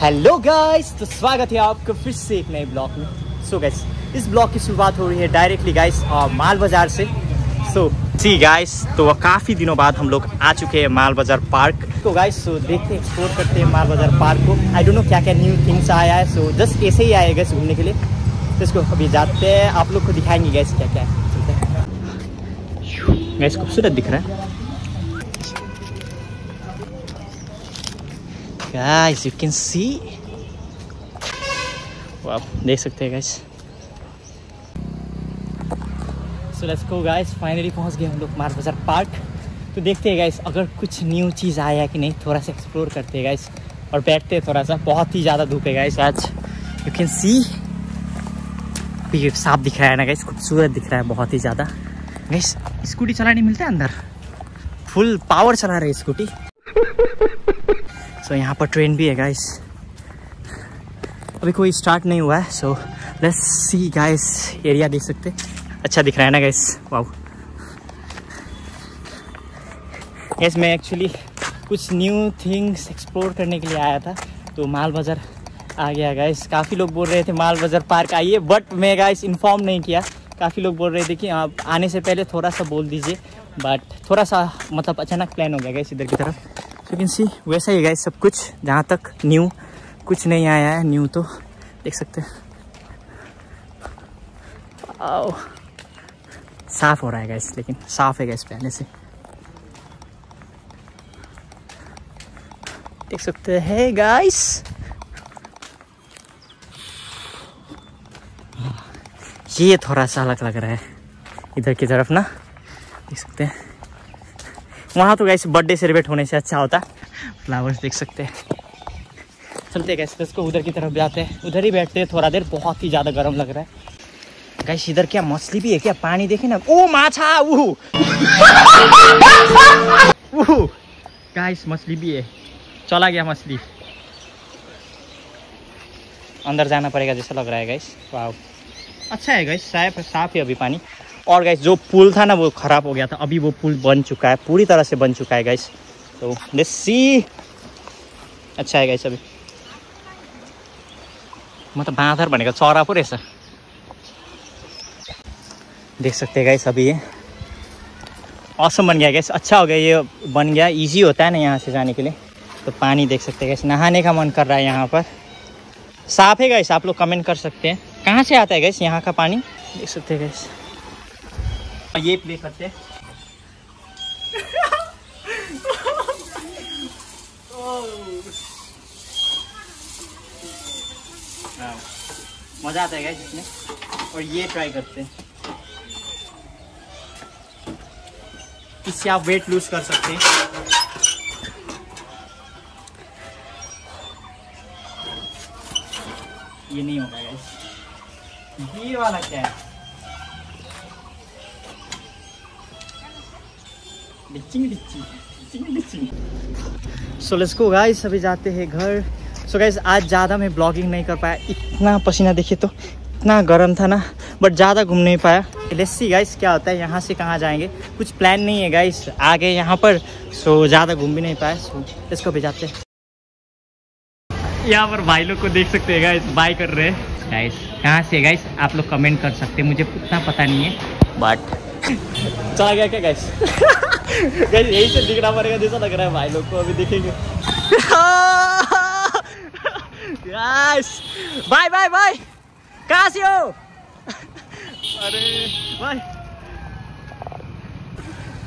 Hello guys तो स्वागत है आपका फिर से एक नए ब्लॉग में। सो so गाइस इस ब्लॉग की शुरुआत हो रही है डायरेक्टली गाइस माल बाज़ार से। सो सी गाइस तो काफ़ी दिनों बाद हम लोग आ चुके हैं माल बाज़ार पार्क। तो गाइस सो देखते हैं एक्सप्लोर करते हैं माल बाज़ार पार्क को। आई डोंट नो क्या क्या न्यू थिंग्स आया है। सो जस्ट ऐसे ही आए गैस घूमने के लिए। तो इसको अभी जाते हैं। आप लोग को दिखाएँगे गैस क्या क्या है। गैस खूबसूरत दिख रहा है। Guys, you can see. Wow, देख सकते हैं, guys. So let's go guys finally पहुँच गए हम लोग मार बाज़ार पार्क. तो देखते हैं गाइस अगर कुछ न्यू चीज़ आया कि नहीं, थोड़ा सा एक्सप्लोर करते हैं गाइस और बैठते हैं थोड़ा सा. बहुत ही ज़्यादा धूप है गाइस आज. यू कैन सी ये साफ़ दिख रहा है ना गाइस खूबसूरत दिख रहा है, बहुत ही ज़्यादा. गाइस स्कूटी चलाने मिलता है अंदर? फुल पावर चला रहे स्कूटी सो so, यहाँ पर ट्रेन भी है गाइस अभी कोई स्टार्ट नहीं हुआ है so let's see guys area देख सकते अच्छा दिख रहा है ना गाइस वाओ गैस मैं एक्चुअली कुछ न्यू थिंग्स एक्सप्लोर करने के लिए आया था तो माल बाज़ार आ गया गाइस काफ़ी लोग बोल रहे थे माल बाज़ार पार्क आइए बट मैं गाइस इन्फॉर्म नहीं किया. काफ़ी लोग बोल रहे थे कि आप आने से पहले थोड़ा सा बोल दीजिए. बट थोड़ा सा मतलब अचानक प्लान हो गया गैस इधर की तरफ़. लेकिन सी वैसा ही गाइस सब कुछ, जहाँ तक न्यू कुछ नहीं आया है न्यू तो देख सकते हैं। आओ साफ़ हो रहा है गैस लेकिन साफ़ है गैस पहले से। देख सकते हैं गाइस ये थोड़ा सा अलग लग रहा है, इधर की तरफ़ ना। देख सकते हैं। वहाँ तो गैस बर्थडे सेलिब्रेट होने से अच्छा होता फ्लावर्स देख सकते हैं। चलते गैस इसको उधर की तरफ़ जाते हैं। उधर ही बैठते हैं थोड़ा देर, बहुत ही ज़्यादा गर्म लग रहा है। गैस इधर क्या मछली भी है क्या? पानी देखे ना? ओ, माछा! उहू! गाइस मछली भी है। चला गया मछली। अंदर जाना पड़ेगा जैसा लग रहा है गैस वाह अच्छा है गैस साफ़ साफ़ है अभी पानी। और गैस जो पुल था ना, वो ख़राब हो गया था। अभी वो पुल बन चुका है, पूरी तरह से बन चुका है गैस तो लेट्स सी अच्छा है गैस अभी। मतलब बाँधर भनेको चरा पो रहेछ देख सकते हैं गैस अभी ये। औसम बन गया गैस अच्छा हो गया, ये बन गया। इजी होता है ना यहाँ से जाने के लिए। तो पानी देख सकते हैं गैस नहाने का मन कर रहा है यहाँ पर। साफ़ है गैस आप लोग कमेंट कर सकते हैं। कहाँ से आता है गैस यहाँ का पानी? देख सकते हैं गैस ये प्ले करते हैं। मज़ा आता है इसमें। और ये ट्राई करते हैं। इससे आप वेट लूज कर सकते हैं। ये नहीं होगा ये वाला क्या है? सो लेट्स गो गाइस अभी जाते हैं घर। सो so गाइस आज ज़्यादा मैं ब्लॉगिंग नहीं कर पाया। इतना पसीना देखिए तो इतना गर्म था ना बट ज़्यादा घूम नहीं पाया। लेट्स सी गाइस क्या होता है यहाँ से कहाँ जाएँगे? कुछ प्लान नहीं है गाइस आगे यहाँ पर। सो so, ज़्यादा घूम भी नहीं पाया सो इसको भी जाते हैं। यहाँ पर भाई लोग को देख सकते हैं गाइस बाय कर रहे हैं। गाइस कहाँ से गाइस आप लोग कमेंट कर सकते हैं मुझे उतना पता नहीं है। बट चला गया क्या गैस गैस यही से दिखना पड़ेगा जैसा लग रहा है भाई लोग को अभी देखेंगे। गैस बाय बाय बाय कहाँ से हो अरे bye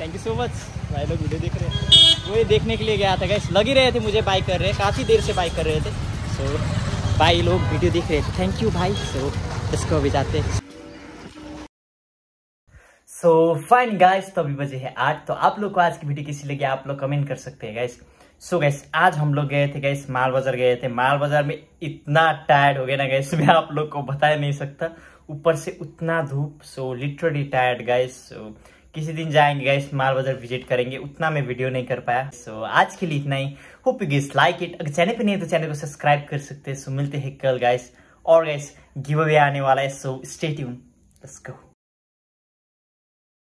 thank you so much भाई लोग वीडियो देख रहे हैं। वो ये देखने के लिए गया था गैस लग ही रहे थे मुझे बाइक कर रहे हैं। काफ़ी देर से बाइक कर रहे थे। सो so, भाई लोग वीडियो देख रहे थे। थैंक यू भाई। सो so, इसको अभी जाते हैं। सो फाइन गाइस तो अभी बजे है आठ। तो आप लोग को आज की वीडियो किसी लगी आप लोग कमेंट कर सकते हैं गाइस सो गैस आज हम लोग गए थे गैस माल बाज़ार गए थे। माल बाज़ार में इतना टायर्ड हो गया ना गैस मैं आप लोग को बता नहीं सकता। ऊपर से उतना धूप so literally tired guys so किसी दिन जाएँगे गैस माल बाज़ार विज़िट करेंगे। उतना मैं वीडियो नहीं कर पाया। सो so, आज के लिए इतना ही। Hope you guys like it अगर चैनल पे नहीं तो चैनल को सब्सक्राइब कर सकते हैं। सो मिलते हैं कल गाइस और गैस गिव अवे आने वाला है so stay tune let's go